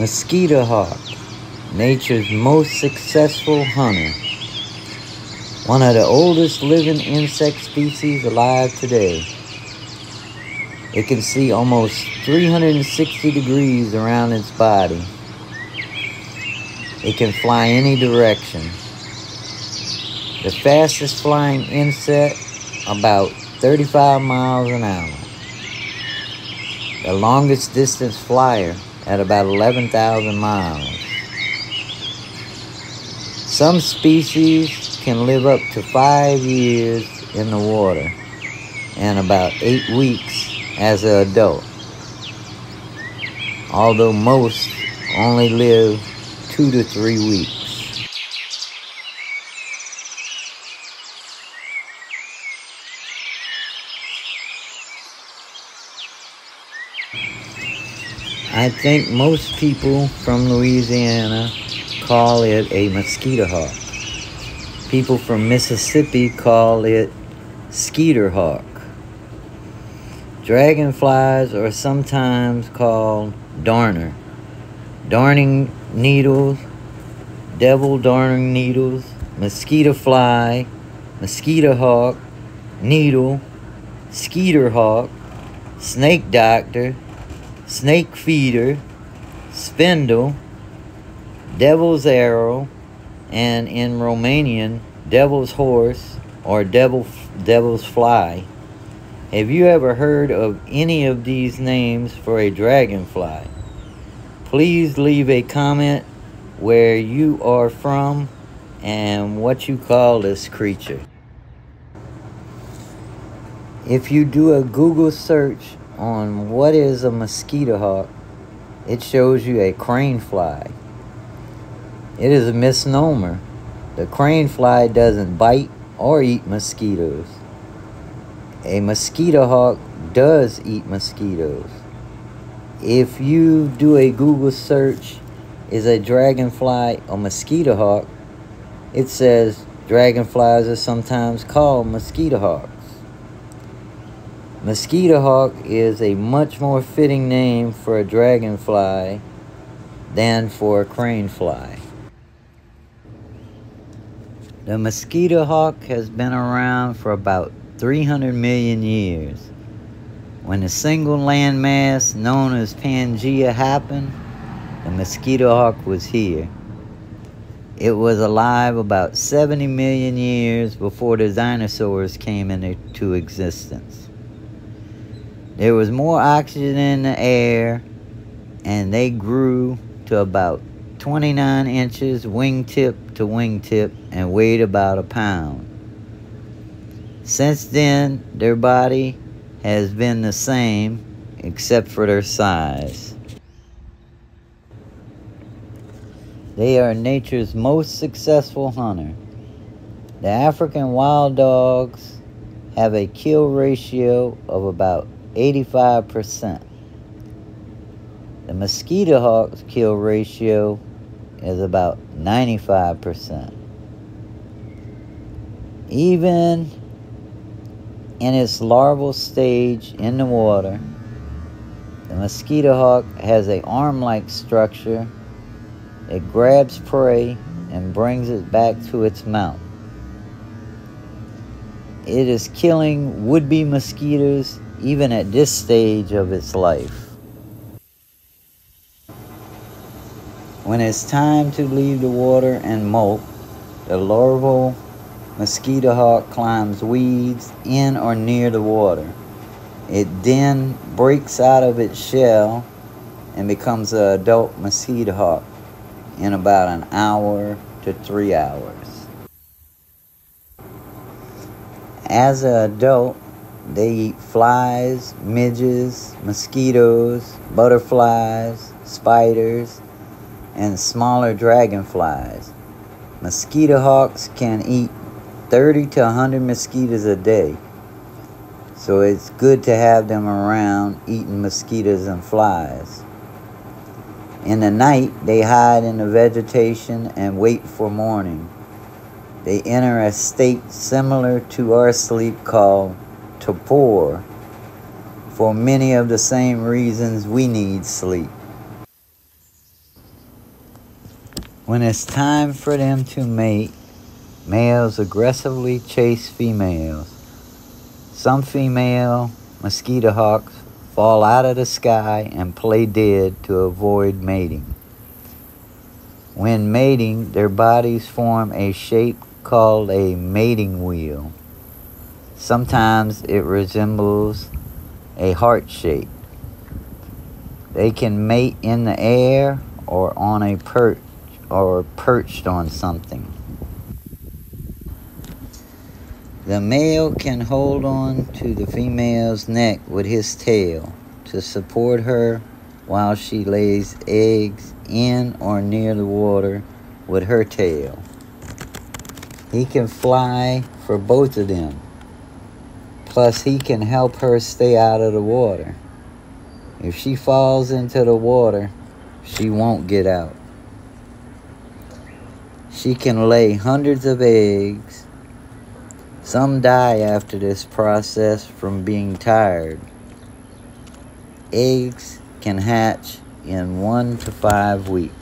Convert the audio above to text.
Mosquito hawk, nature's most successful hunter. One of the oldest living insect species alive today. It can see almost 360 degrees around its body. It can fly any direction. The fastest flying insect, about 35 miles an hour. The longest distance flyer at about 11,000 miles. Some species can live up to five years in the water and about eight weeks as an adult, although most only live two to three weeks. I think most people from Louisiana call it a mosquito hawk. People from Mississippi call it skeeter hawk. Dragonflies are sometimes called darner. Darning needles, devil darning needles, mosquito fly, mosquito hawk, needle, skeeter hawk, snake doctor, snake feeder, spindle, devil's arrow, and in Romanian, devil's horse or devil, devil's fly. Have you ever heard of any of these names for a dragonfly? Please leave a comment where you are from and what you call this creature. If you do a Google search on what is a mosquito hawk, it shows you a crane fly. It is a misnomer. The crane fly doesn't bite or eat mosquitoes. A mosquito hawk does eat mosquitoes. If you do a Google search, is a dragonfly a mosquito hawk? It says dragonflies are sometimes called mosquito hawks. Mosquito hawk is a much more fitting name for a dragonfly than for a crane fly. The mosquito hawk has been around for about 300 million years. When the single landmass known as Pangea happened, the mosquito hawk was here. It was alive about 70 million years before the dinosaurs came into existence. There was more oxygen in the air, and they grew to about 29 inches wingtip to wingtip and weighed about a pound. Since then, their body has been the same except for their size. They are nature's most successful hunter. The African wild dogs have a kill ratio of about 85%. The mosquito hawk's kill ratio is about 95%. Even in its larval stage in the water, the mosquito hawk has a arm-like structure. It grabs prey and brings it back to its mouth. It is killing would-be mosquitoes even at this stage of its life. When it's time to leave the water and molt, the larval mosquito hawk climbs weeds in or near the water. It then breaks out of its shell and becomes an adult mosquito hawk in about an hour to three hours. As an adult, they eat flies, midges, mosquitoes, butterflies, spiders, and smaller dragonflies. Mosquito hawks can eat 30 to 100 mosquitoes a day. So it's good to have them around eating mosquitoes and flies. In the night, they hide in the vegetation and wait for morning. They enter a state similar to our sleep called torpor for many of the same reasons we need sleep. When it's time for them to mate, males aggressively chase females. Some female mosquito hawks fall out of the sky and play dead to avoid mating. When mating, their bodies form a shape called a mating wheel. Sometimes it resembles a heart shape. They can mate in the air or on a perch or perched on something. The male can hold on to the female's neck with his tail to support her while she lays eggs in or near the water with her tail. He can fly for both of them. Plus, he can help her stay out of the water. If she falls into the water, she won't get out. She can lay hundreds of eggs. Some die after this process from being tired. Eggs can hatch in one to five weeks.